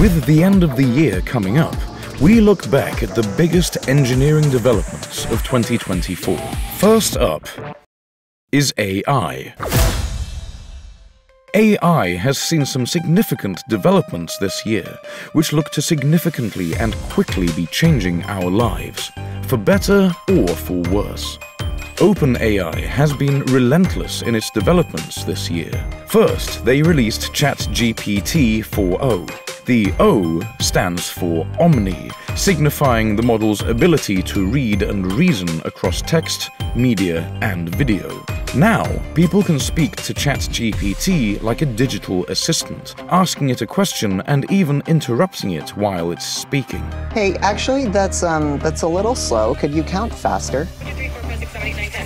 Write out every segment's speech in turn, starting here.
With the end of the year coming up, we look back at the biggest engineering developments of 2024. First up is AI. AI has seen some significant developments this year, which look to significantly and quickly be changing our lives, for better or for worse. OpenAI has been relentless in its developments this year. First, they released ChatGPT 4o. The O stands for Omni, signifying the model's ability to read and reason across text, media, and video. Now, people can speak to ChatGPT like a digital assistant, asking it a question and even interrupting it while it's speaking. Hey, actually, that's um, that's a little slow. Could you count faster?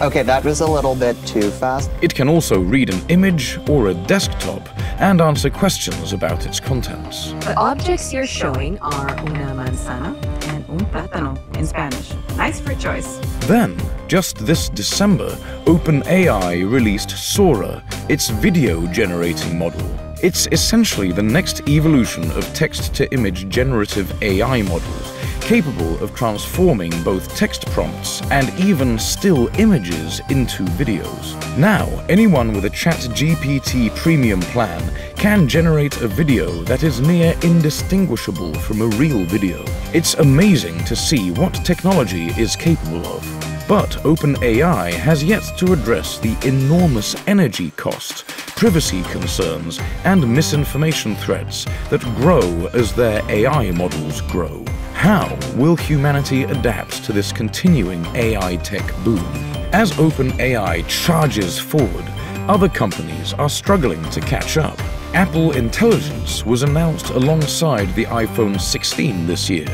Okay, that was a little bit too fast. It can also read an image or a desktop and answer questions about its contents. The objects you're showing are una manzana and un plátano in Spanish. Nice fruit choice. Then, just this December, OpenAI released Sora, its video generating model. It's essentially the next evolution of text to image generative AI models, capable of transforming both text prompts and even still images into videos. Now, anyone with a ChatGPT premium plan can generate a video that is near indistinguishable from a real video. It's amazing to see what technology is capable of. But OpenAI has yet to address the enormous energy cost, privacy concerns, and misinformation threats that grow as their AI models grow. How will humanity adapt to this continuing AI tech boom? As OpenAI charges forward, other companies are struggling to catch up. Apple Intelligence was announced alongside the iPhone 16 this year,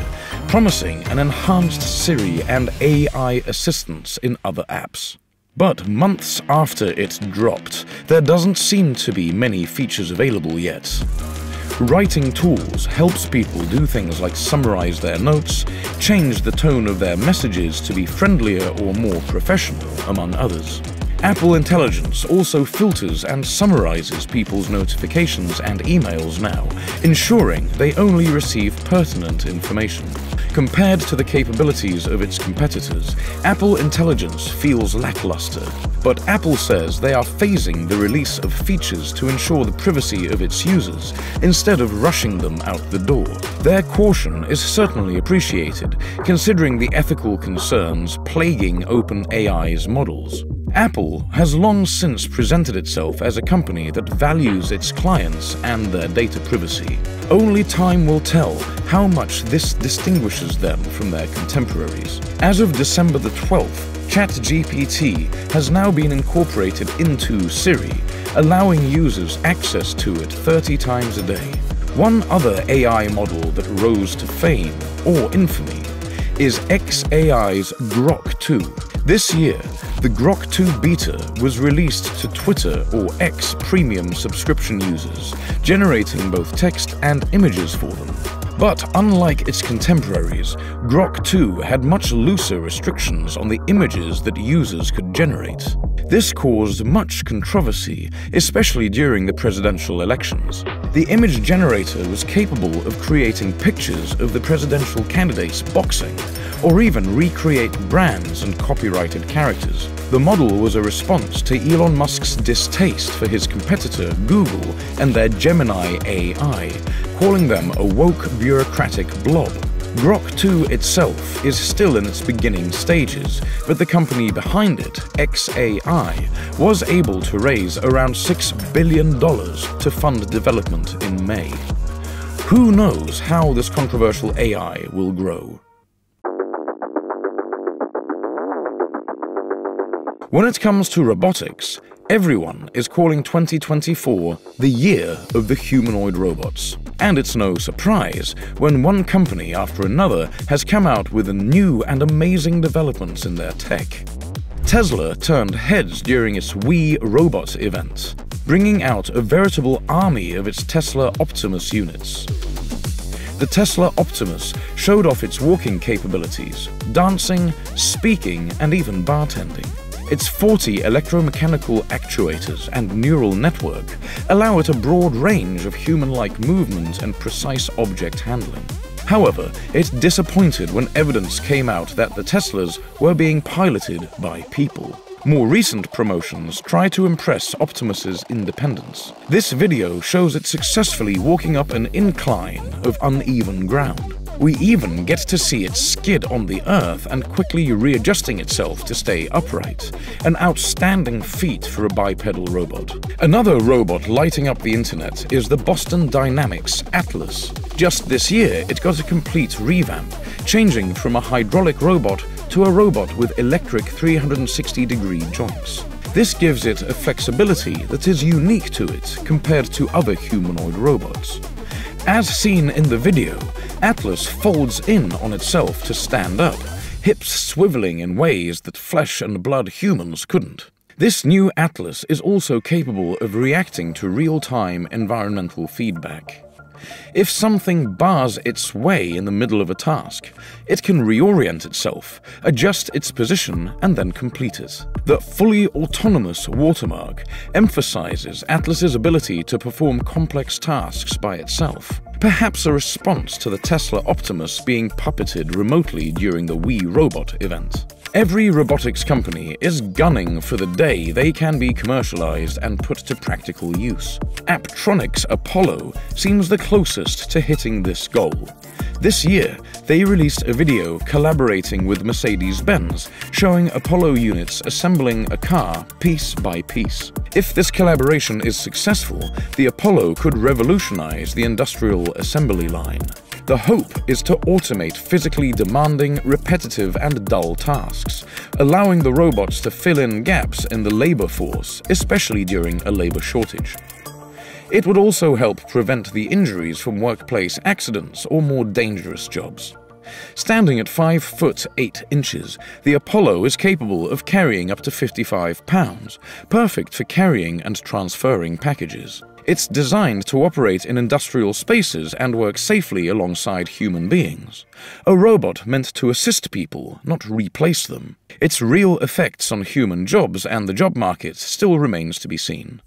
promising an enhanced Siri and AI assistance in other apps. But months after it dropped, there doesn't seem to be many features available yet. Writing tools helps people do things like summarize their notes, change the tone of their messages to be friendlier or more professional, among others. Apple Intelligence also filters and summarizes people's notifications and emails now, ensuring they only receive pertinent information. Compared to the capabilities of its competitors, Apple Intelligence feels lackluster, but Apple says they are phasing the release of features to ensure the privacy of its users instead of rushing them out the door. Their caution is certainly appreciated, considering the ethical concerns plaguing OpenAI's models. Apple has long since presented itself as a company that values its clients and their data privacy. Only time will tell how much this distinguishes them from their contemporaries. As of December the 12th, ChatGPT has now been incorporated into Siri, allowing users access to it 30 times a day. One other AI model that rose to fame, or infamy, is xAI's Grok 2. This year, the Grok 2 beta was released to Twitter or X premium subscription users, generating both text and images for them. But unlike its contemporaries, Grok 2 had much looser restrictions on the images that users could generate. This caused much controversy, especially during the presidential elections. The image generator was capable of creating pictures of the presidential candidates boxing, or even recreate brands and copyrighted characters. The model was a response to Elon Musk's distaste for his competitor Google and their Gemini AI, calling them a woke bureaucratic blob. Grok 2 itself is still in its beginning stages, but the company behind it, xAI, was able to raise around $6 billion to fund development in May. Who knows how this controversial AI will grow? When it comes to robotics, everyone is calling 2024 the year of the humanoid robots. And it's no surprise when one company after another has come out with new and amazing developments in their tech. Tesla turned heads during its We Robot event, bringing out a veritable army of its Tesla Optimus units. The Tesla Optimus showed off its walking capabilities, dancing, speaking, and even bartending. Its 40 electromechanical actuators and neural network allow it a broad range of human-like movement and precise object handling. However, it disappointed when evidence came out that the Teslas were being piloted by people. More recent promotions try to impress Optimus's independence. This video shows it successfully walking up an incline of uneven ground. We even get to see it skid on the earth and quickly readjusting itself to stay upright. An outstanding feat for a bipedal robot. Another robot lighting up the internet is the Boston Dynamics Atlas. Just this year, it got a complete revamp, changing from a hydraulic robot to a robot with electric 360 degree joints. This gives it a flexibility that is unique to it compared to other humanoid robots. As seen in the video, Atlas folds in on itself to stand up, hips swiveling in ways that flesh and blood humans couldn't. This new Atlas is also capable of reacting to real-time environmental feedback. If something bars its way in the middle of a task, it can reorient itself, adjust its position, and then complete it. The fully autonomous watermark emphasizes Atlas's ability to perform complex tasks by itself. Perhaps a response to the Tesla Optimus being puppeted remotely during the We Robot event. Every robotics company is gunning for the day they can be commercialized and put to practical use. Apptronik's Apollo seems the closest to hitting this goal. This year, they released a video collaborating with Mercedes-Benz, showing Apollo units assembling a car piece by piece. If this collaboration is successful, the Apollo could revolutionize the industrial assembly line. The hope is to automate physically demanding, repetitive, and dull tasks, allowing the robots to fill in gaps in the labor force, especially during a labor shortage. It would also help prevent the injuries from workplace accidents or more dangerous jobs. Standing at 5 foot 8 inches, the Apollo is capable of carrying up to 55 pounds, perfect for carrying and transferring packages. It's designed to operate in industrial spaces and work safely alongside human beings. A robot meant to assist people, not replace them. Its real effects on human jobs and the job market still remains to be seen.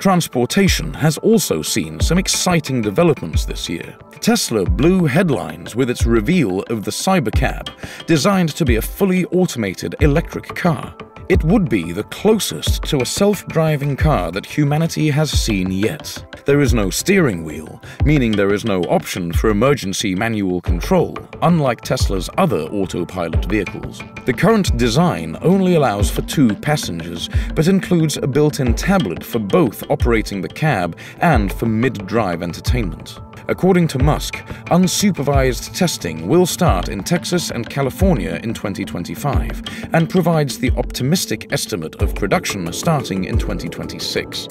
Transportation has also seen some exciting developments this year. Tesla blew headlines with its reveal of the Cybercab, designed to be a fully automated electric car. It would be the closest to a self-driving car that humanity has seen yet. There is no steering wheel, meaning there is no option for emergency manual control, unlike Tesla's other autopilot vehicles. The current design only allows for two passengers, but includes a built-in tablet for both operating the cab and for mid-drive entertainment. According to Musk, unsupervised testing will start in Texas and California in 2025 and provides the optimistic estimate of production starting in 2026.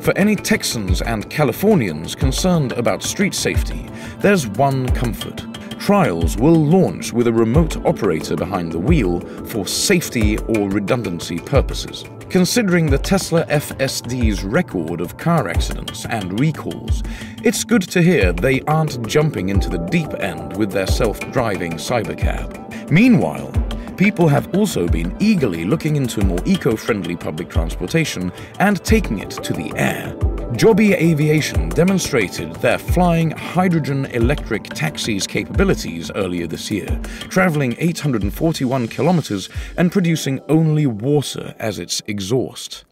For any Texans and Californians concerned about street safety, there's one comfort. Trials will launch with a remote operator behind the wheel for safety or redundancy purposes. Considering the Tesla FSD's record of car accidents and recalls, it's good to hear they aren't jumping into the deep end with their self-driving cybercab. Meanwhile, people have also been eagerly looking into more eco-friendly public transportation and taking it to the air. Joby Aviation demonstrated their flying hydrogen electric taxis capabilities earlier this year, traveling 841 kilometers and producing only water as its exhaust.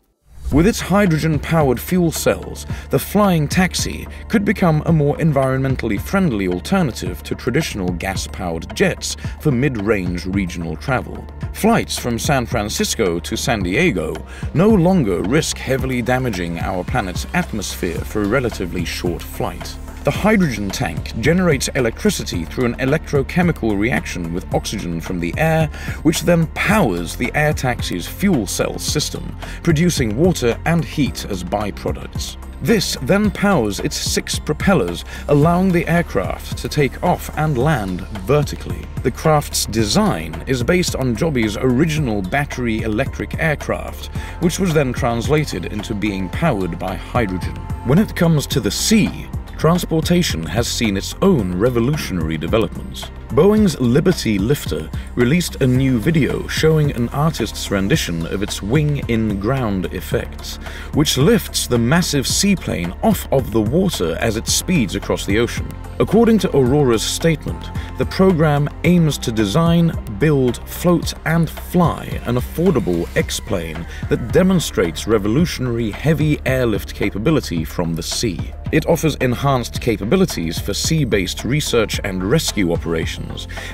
With its hydrogen-powered fuel cells, the flying taxi could become a more environmentally friendly alternative to traditional gas-powered jets for mid-range regional travel. Flights from San Francisco to San Diego no longer risk heavily damaging our planet's atmosphere for a relatively short flight. The hydrogen tank generates electricity through an electrochemical reaction with oxygen from the air, which then powers the air taxi's fuel cell system, producing water and heat as byproducts. This then powers its six propellers, allowing the aircraft to take off and land vertically. The craft's design is based on Joby's original battery electric aircraft, which was then translated into being powered by hydrogen. When it comes to the sea, transportation has seen its own revolutionary developments. Boeing's Liberty Lifter released a new video showing an artist's rendition of its wing in ground effects, which lifts the massive seaplane off of the water as it speeds across the ocean. According to Aurora's statement, the program aims to design, build, float, and fly an affordable X plane that demonstrates revolutionary heavy airlift capability from the sea. It offers enhanced capabilities for sea based research and rescue operations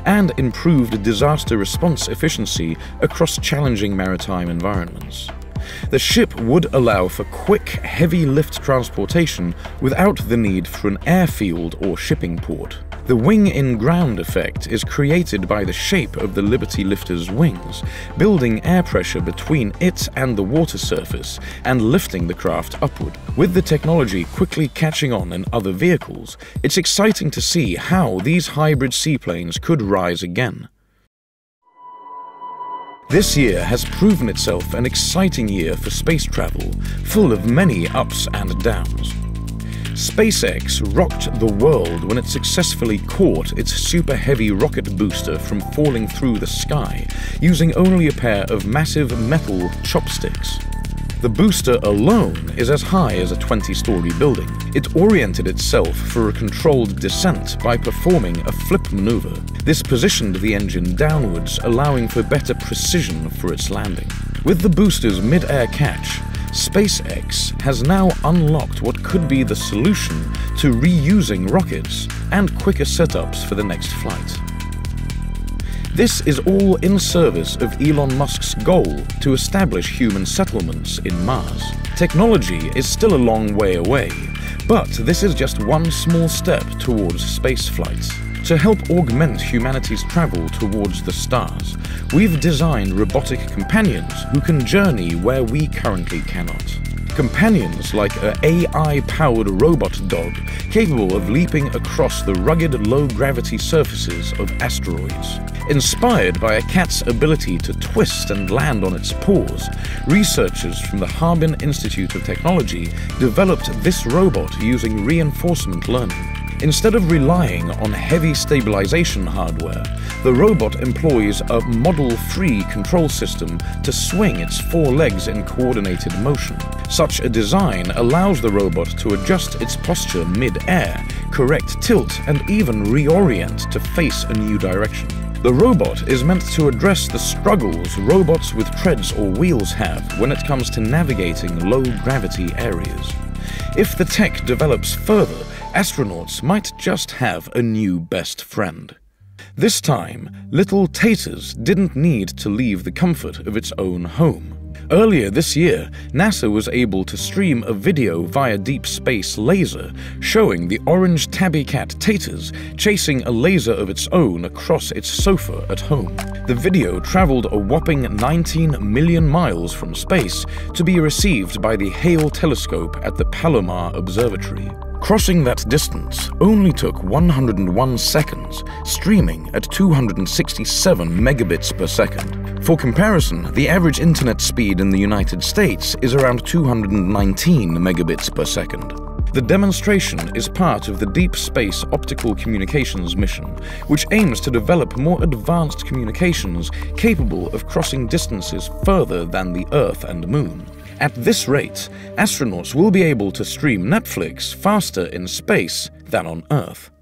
and improved disaster response efficiency across challenging maritime environments. The ship would allow for quick, heavy lift transportation without the need for an airfield or shipping port. The wing in ground effect is created by the shape of the Liberty Lifter's wings, building air pressure between it and the water surface and lifting the craft upward. With the technology quickly catching on in other vehicles, it's exciting to see how these hybrid seaplanes could rise again. This year has proven itself an exciting year for space travel, full of many ups and downs. SpaceX rocked the world when it successfully caught its super heavy rocket booster from falling through the sky using only a pair of massive metal chopsticks. The booster alone is as high as a 20 story building. It oriented itself for a controlled descent by performing a flip maneuver. This positioned the engine downwards, allowing for better precision for its landing. With the booster's mid air catch, SpaceX has now unlocked what could be the solution to reusing rockets and quicker setups for the next flight. This is all in service of Elon Musk's goal to establish human settlements in Mars. Technology is still a long way away, but this is just one small step towards space flights. To help augment humanity's travel towards the stars, we've designed robotic companions who can journey where we currently cannot. Companions like an AI-powered robot dog capable of leaping across the rugged low-gravity surfaces of asteroids. Inspired by a cat's ability to twist and land on its paws, researchers from the Harbin Institute of Technology developed this robot using reinforcement learning. Instead of relying on heavy stabilization hardware, the robot employs a model-free control system to swing its four legs in coordinated motion. Such a design allows the robot to adjust its posture mid-air, correct tilt, and even reorient to face a new direction. The robot is meant to address the struggles robots with treads or wheels have when it comes to navigating low-gravity areas. If the tech develops further, astronauts might just have a new best friend. This time, little Taters didn't need to leave the comfort of its own home. Earlier this year, NASA was able to stream a video via deep space laser showing the orange tabby cat Taters chasing a laser of its own across its sofa at home. The video traveled a whopping 19 million miles from space to be received by the Hale telescope at the Palomar Observatory. Crossing that distance only took 101 seconds, streaming at 267 megabits per second. For comparison, the average internet speed in the United States is around 219 megabits per second. The demonstration is part of the Deep Space Optical Communications mission, which aims to develop more advanced communications capable of crossing distances further than the Earth and Moon. At this rate, astronauts will be able to stream Netflix faster in space than on Earth.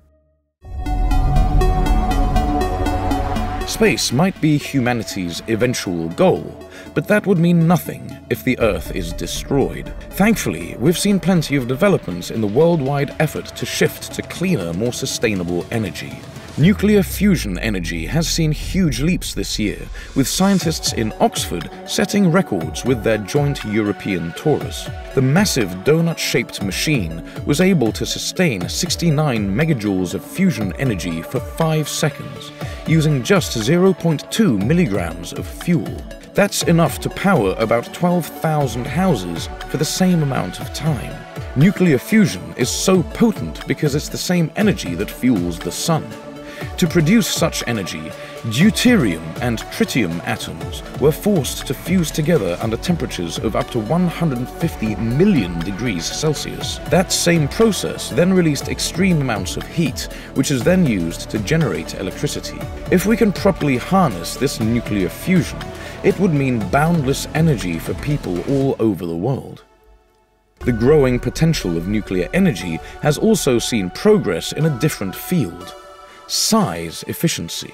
Space might be humanity's eventual goal, but that would mean nothing if the Earth is destroyed. Thankfully, we've seen plenty of developments in the worldwide effort to shift to cleaner, more sustainable energy. Nuclear fusion energy has seen huge leaps this year, with scientists in Oxford setting records with their joint European torus. The massive donut-shaped machine was able to sustain 69 megajoules of fusion energy for 5 seconds, using just 0.2 milligrams of fuel. That's enough to power about 12,000 houses for the same amount of time. Nuclear fusion is so potent because it's the same energy that fuels the sun. To produce such energy, Deuterium and tritium atoms were forced to fuse together under temperatures of up to 150 million degrees Celsius. That same process then released extreme amounts of heat, which is then used to generate electricity. If we can properly harness this nuclear fusion, it would mean boundless energy for people all over the world. The growing potential of nuclear energy has also seen progress in a different field size efficiency.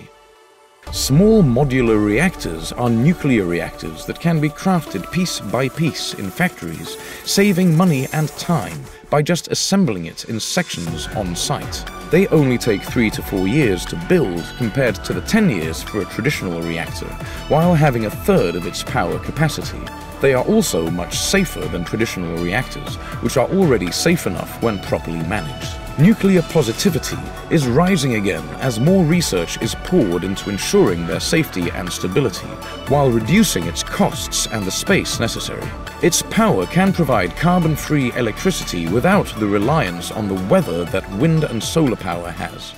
Small modular reactors are nuclear reactors that can be crafted piece by piece in factories, saving money and time by just assembling it in sections on site. They only take three to four years to build compared to the 10 years for a traditional reactor, while having a third of its power capacity. They are also much safer than traditional reactors, which are already safe enough when properly managed. Nuclear positivity is rising again as more research is poured into ensuring their safety and stability, while reducing its costs and the space necessary. Its power can provide carbon-free electricity without the reliance on the weather that wind and solar power has.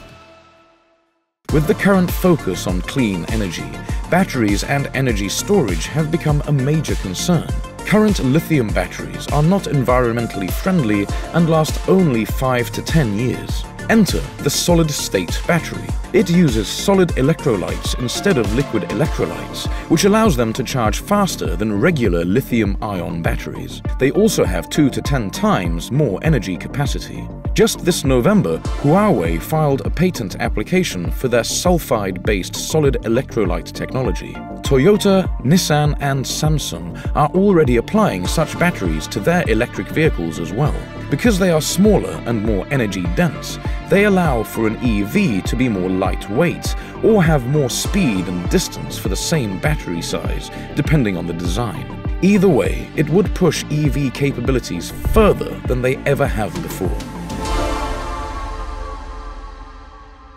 With the current focus on clean energy, batteries and energy storage have become a major concern. Current lithium batteries are not environmentally friendly and last only 5 to 10 years. Enter the solid-state battery. It uses solid electrolytes instead of liquid electrolytes, which allows them to charge faster than regular lithium-ion batteries. They also have 2 to 10 times more energy capacity. Just this November, Huawei filed a patent application for their sulfide-based solid electrolyte technology. Toyota, Nissan and Samsung are already applying such batteries to their electric vehicles as well. Because they are smaller and more energy dense, they allow for an EV to be more lightweight or have more speed and distance for the same battery size, depending on the design. Either way, it would push EV capabilities further than they ever have before.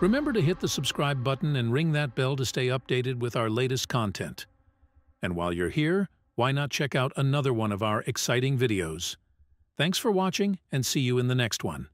Remember to hit the subscribe button and ring that bell to stay updated with our latest content. And while you're here, why not check out another one of our exciting videos? Thanks for watching and see you in the next one.